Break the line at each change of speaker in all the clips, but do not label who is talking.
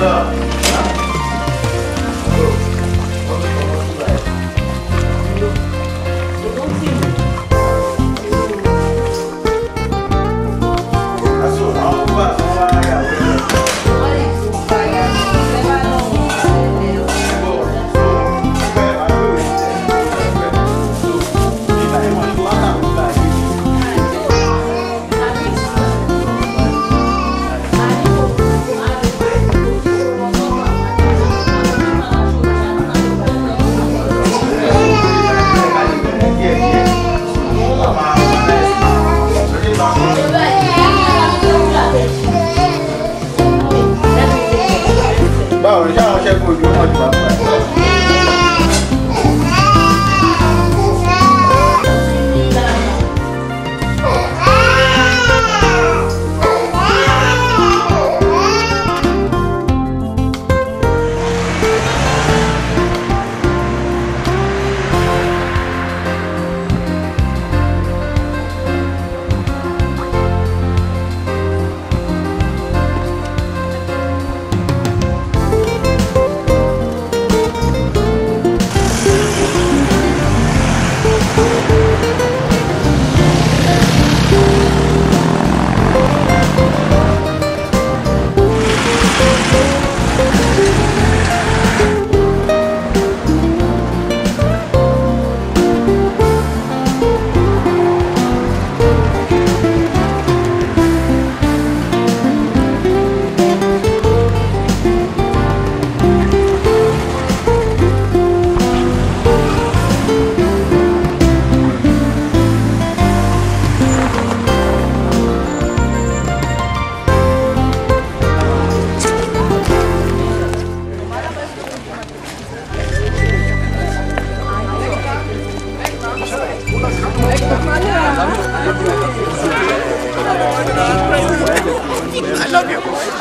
감사합니다.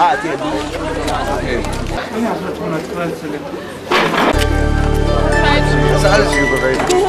Grazie. Das ist alles überwältigend.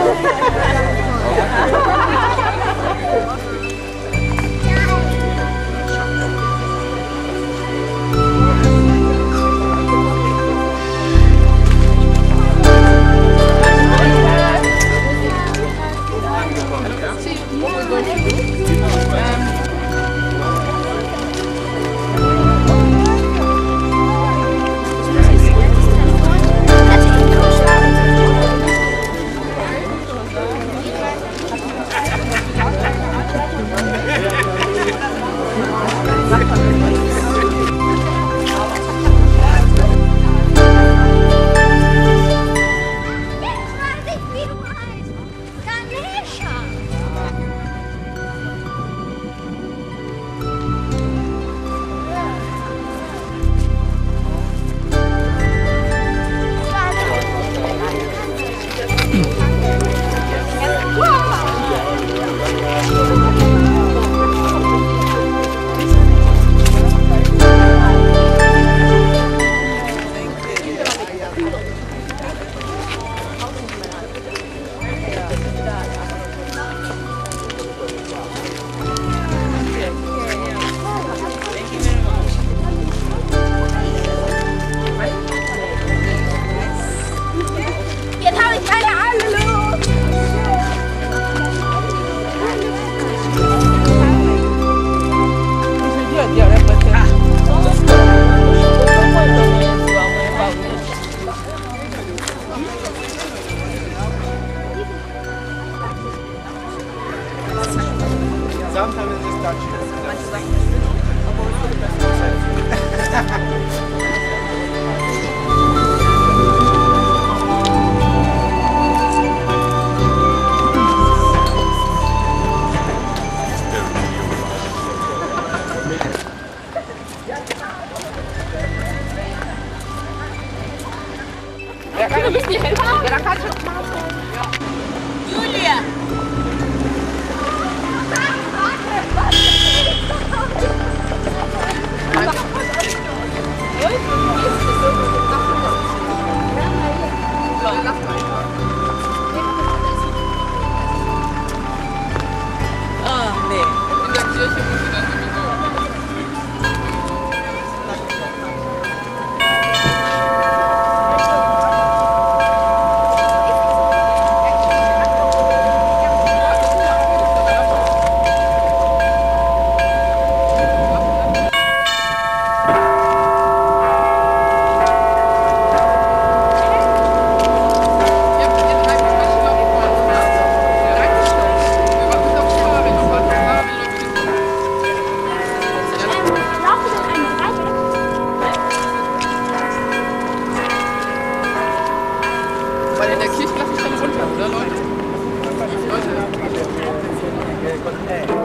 Hey.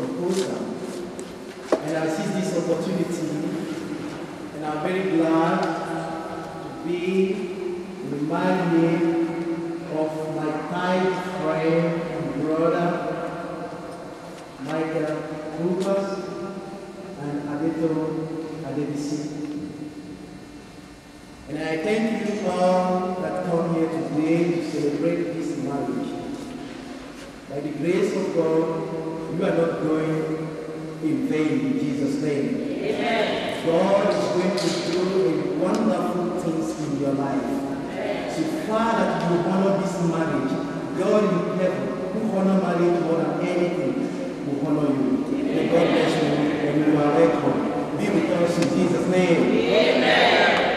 Kosa, and I seize this opportunity, and I'm very glad to be reminded of my tight friend and brother, Michael Rufus and Adeto Adebisi. And I thank you all that come here today to celebrate this marriage. By the grace of God, you are not going in vain in Jesus' name. Amen. God is going to do wonderful things in your life. So far that you honor this marriage, God in heaven, who honor marriage more than anything, will honor you. May God bless you and you are welcome. Be with us in Jesus' name.
Praise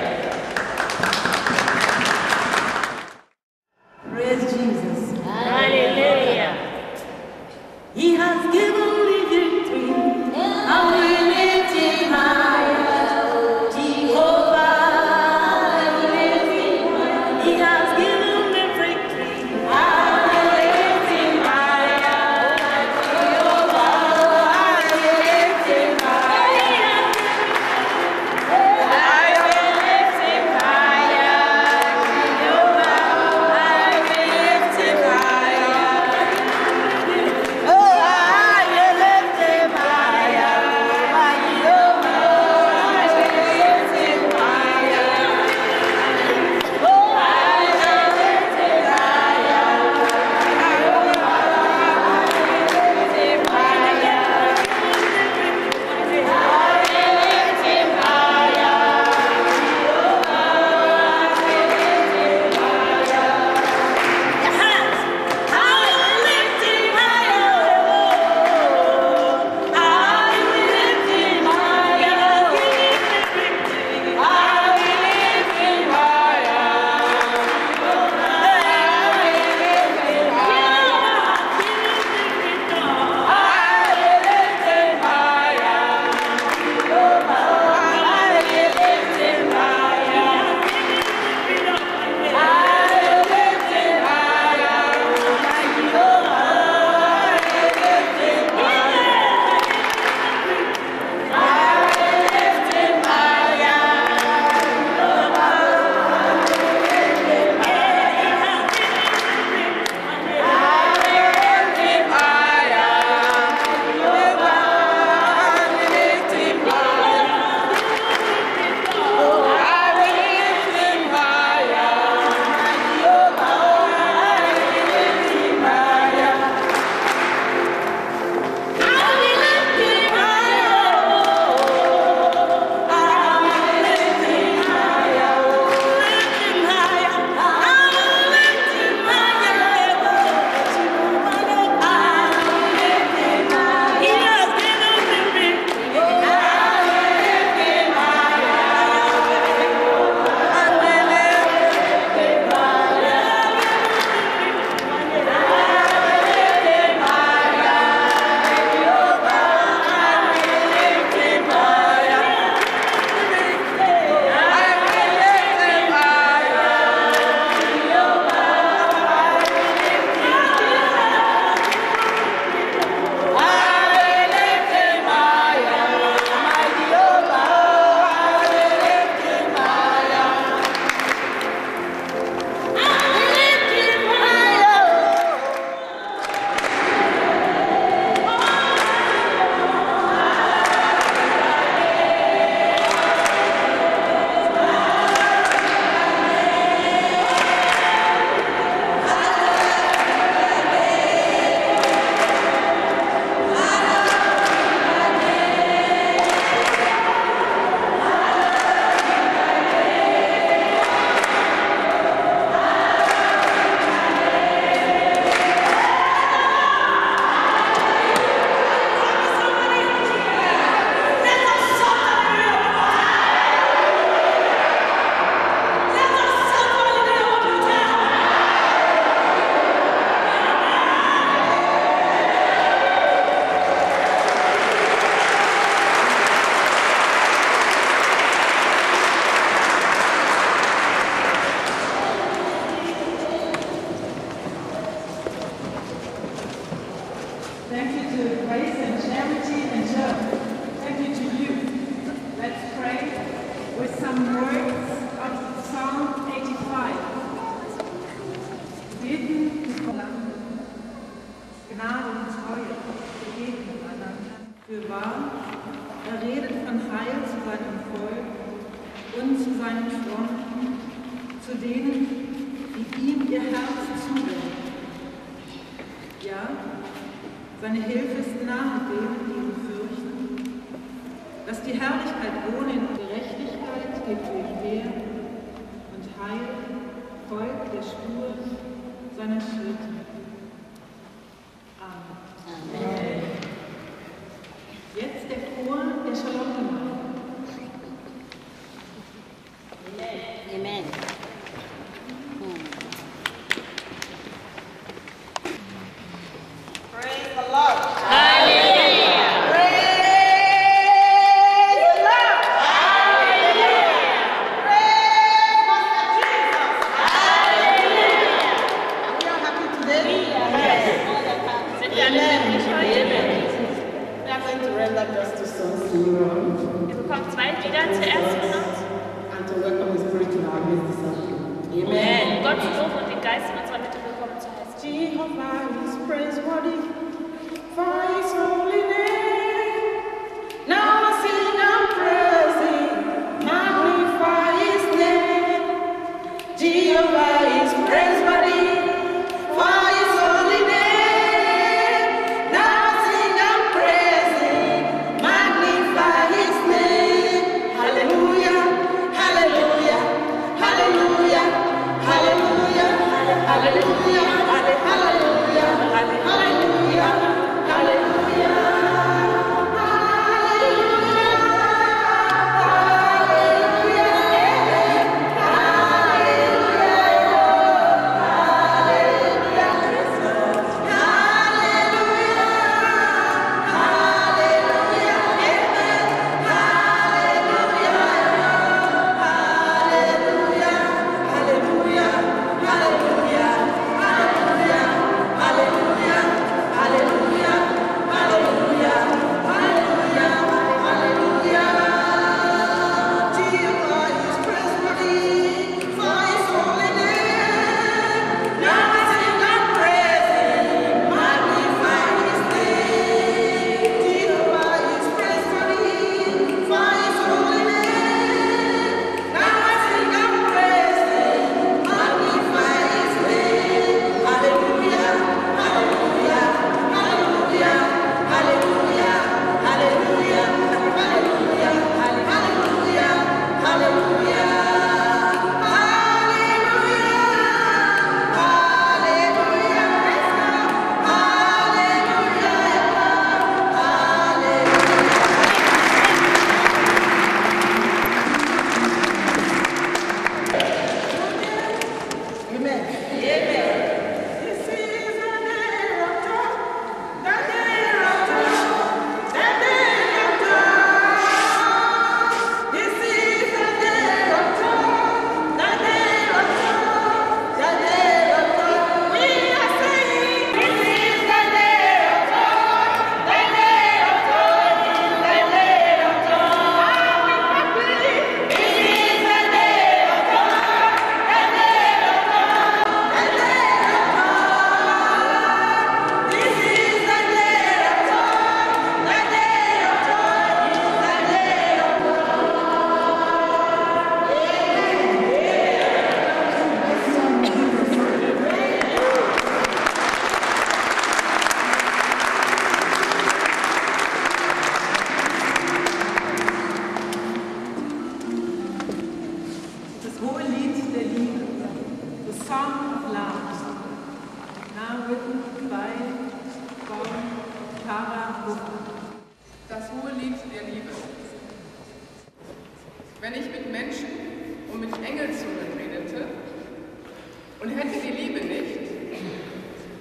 Und
hätte die Liebe nicht,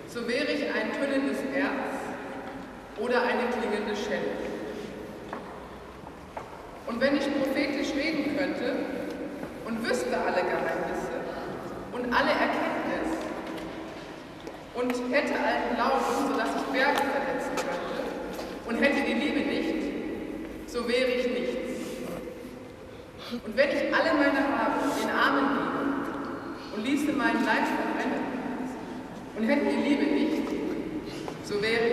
so wäre ich ein tönendes Erz oder eine klingende Schelle. Und wenn ich prophetisch reden könnte und wüsste alle Geheimnisse und alle Erkenntnis und hätte alten Glauben, sodass ich Berge verletzen könnte und hätte die Liebe nicht, so wäre ich nichts. Und wenn ich alle meine mein meinen Leib auf und hätten die Liebe nicht, so wäre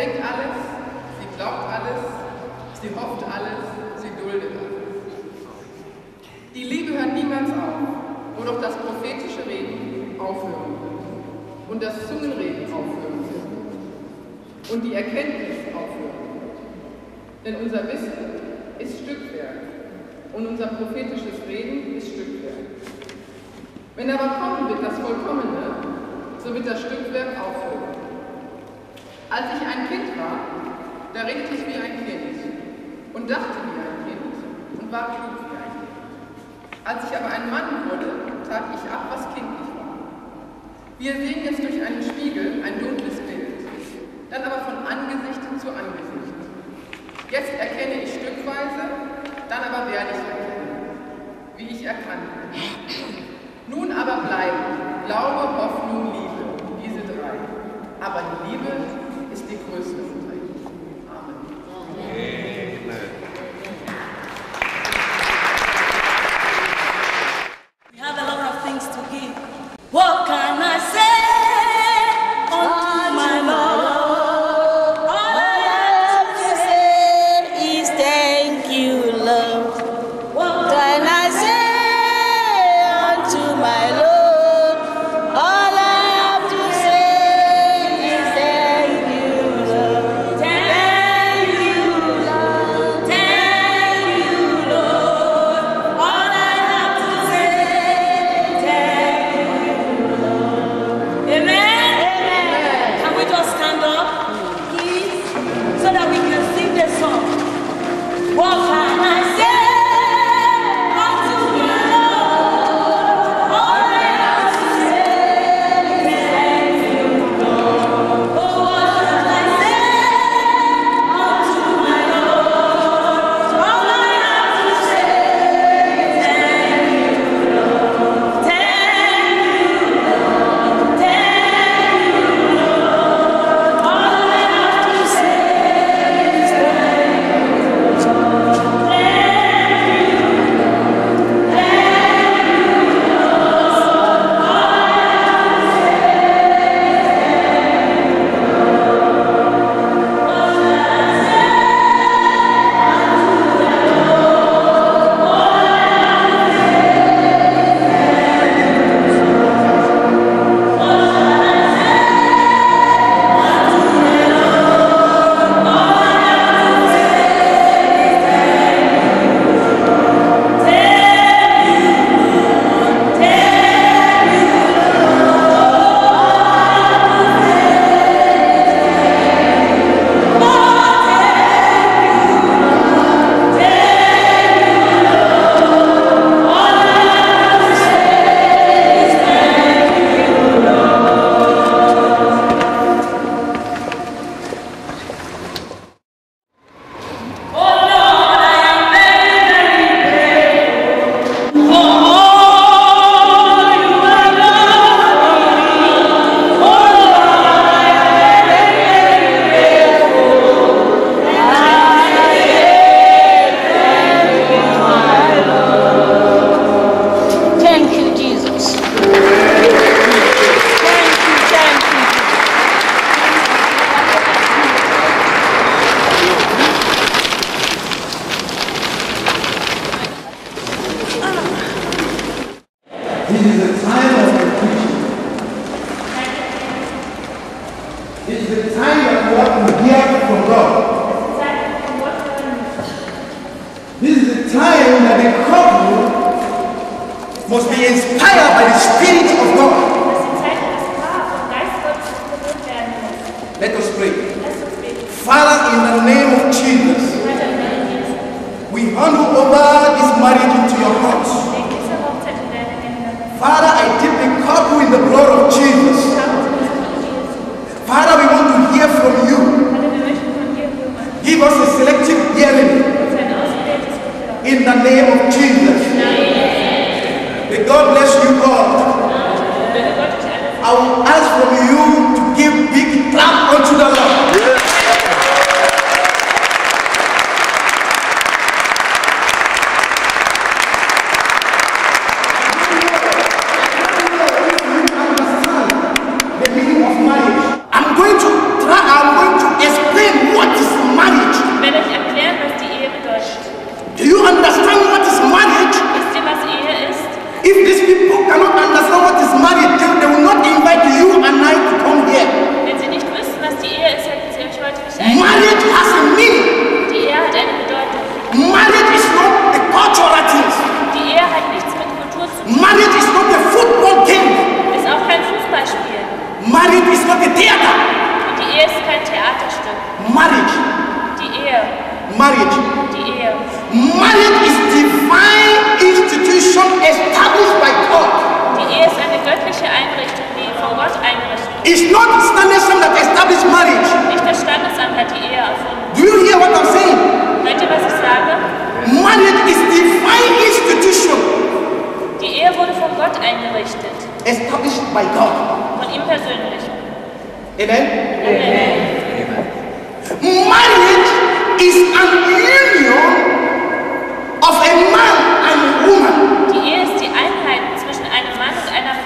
Sie erträgt alles, sie glaubt alles, sie hofft alles, sie duldet alles. Die Liebe hört niemals auf, wo doch das prophetische Reden aufhören wird und das Zungenreden aufhören wird und die Erkenntnis aufhören wird. Denn unser Wissen ist Stückwerk und unser prophetisches Reden ist Stückwerk. Wenn aber kommen wird das Vollkommene, so wird das Stückwerk aufhören. Als ich ein Kind war, da redete ich wie ein Kind und dachte wie ein Kind und war klug wie ein Kind. Als ich aber ein Mann wurde, tat ich ab, was kindlich war. Wir sehen jetzt durch einen Spiegel ein dunkles Bild, dann aber von Angesicht zu Angesicht. Jetzt erkenne ich stückweise, dann aber werde ich erkennen, wie ich erkannt bin. Nun aber bleiben Glaube, Hoffnung, Liebe, diese drei. Aber Liebe Christmas.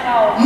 No.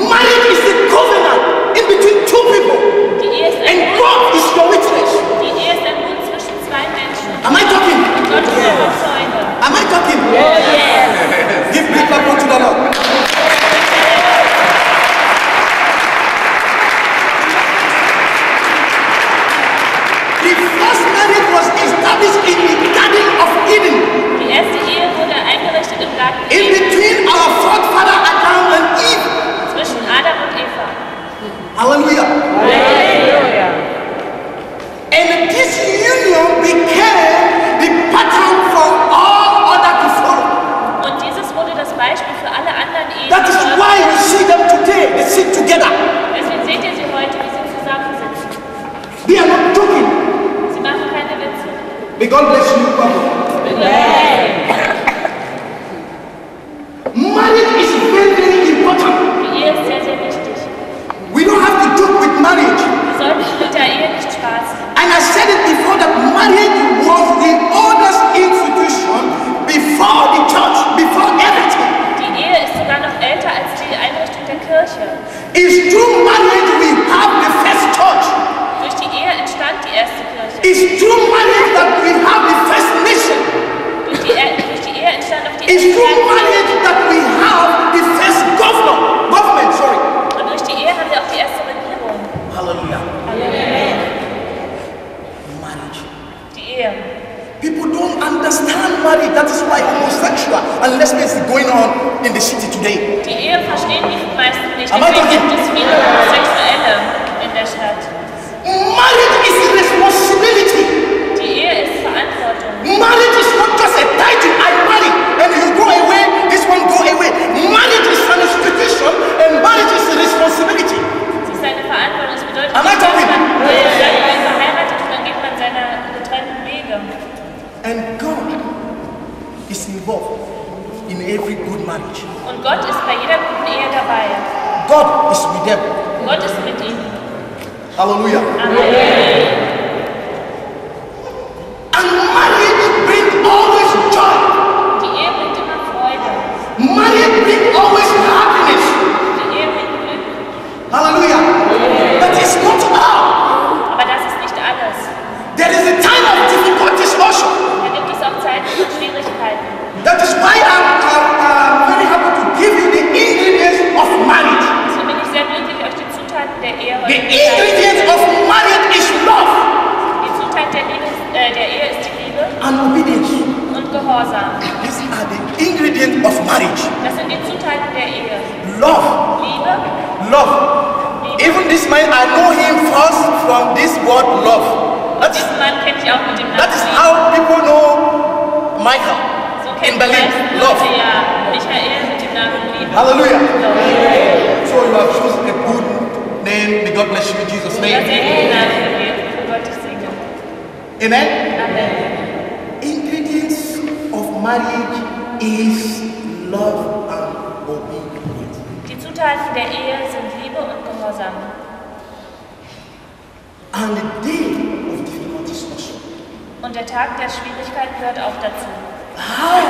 Und der Tag der Schwierigkeit gehört auch dazu. How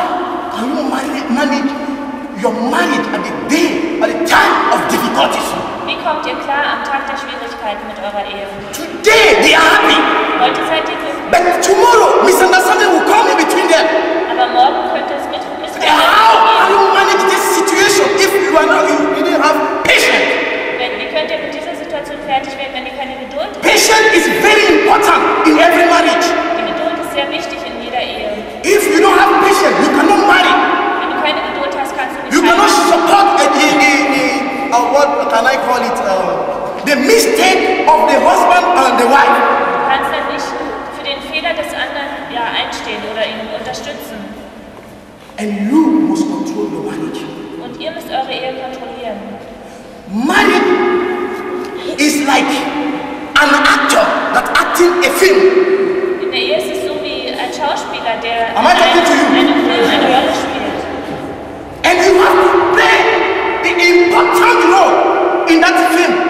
can
you
manage, your marriage at the
day, at the time of
difficulties? Wie
kommt ihr
klar
am Tag der Schwierigkeiten mit eurer Ehe?
Today they are happy. Heute
seid ihr glücklich. But
tomorrow misunderstanding will come in between them. Aber morgen könnte
es mit How can
you manage this situation
if
you are not, you didn't have patience? Wie
könnt ihr mit dieser
Situation fertig
werden, wenn
ihr keine Geduld habt? Patience is very important in
every
marriage
ist
sehr wichtig in
jeder Ehe.
If you don't
have patience, you cannot
marry. Wenn du keine Geduld
hast, kannst du nicht You
cannot support a, a, a, a, what can I call it? Uh, the mistake of the
husband
and the wife.
Du kannst dann nicht für den Fehler des anderen ja, einstehen oder ihn unterstützen.
And you must control your marriage.
Und ihr müsst eure Ehe kontrollieren.
Marriage is like an actor that acting a film.
In der Ehe ist es Schauspieler, der
Am I talking to you?
Film, eine Rolle spielt.
And you have to play the important role in that film.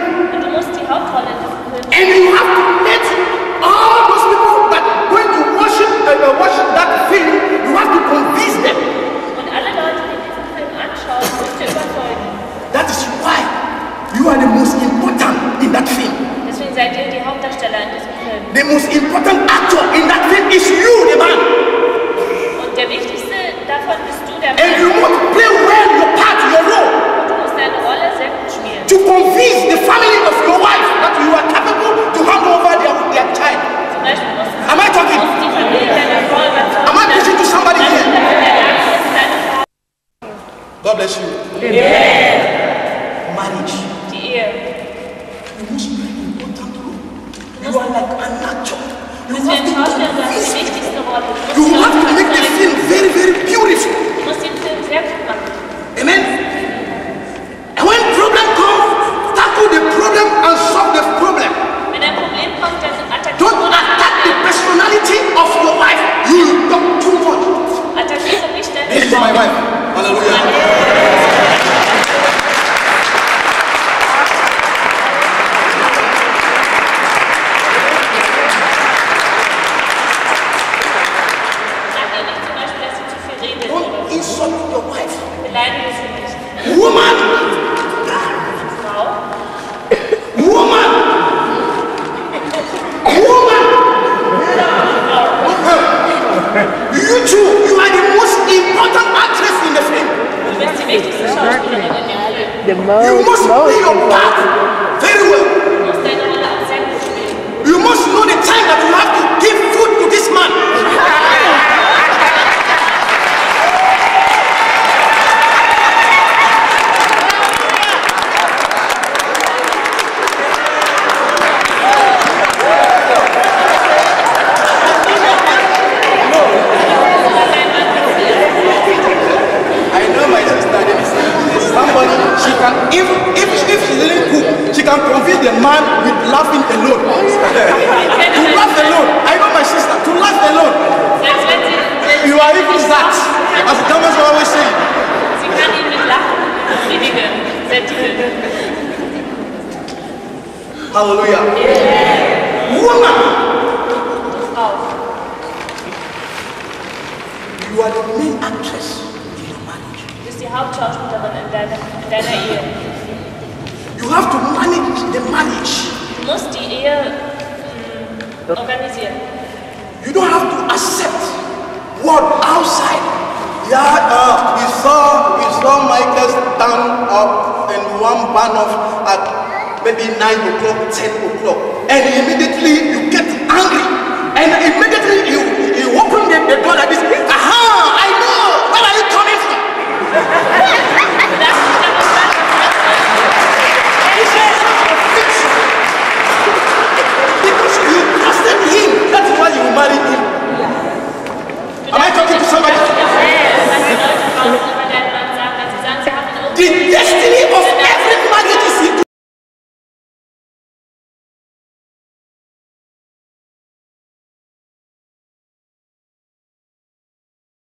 Hallelujah.
Yeah.
Woman. Oh. You are the main actress in your marriage. You have to manage the marriage.
Du musst die organize?
You don't have to accept what outside Yeah, uh, we saw we saw Michael stand up in one band banner at maybe nine o'clock, ten o'clock, and immediately you get angry, and immediately you you open the, the door like this. Aha! I know. Where are you coming from? because you trusted him, that's why you married him.
Am I talking to somebody? The destiny of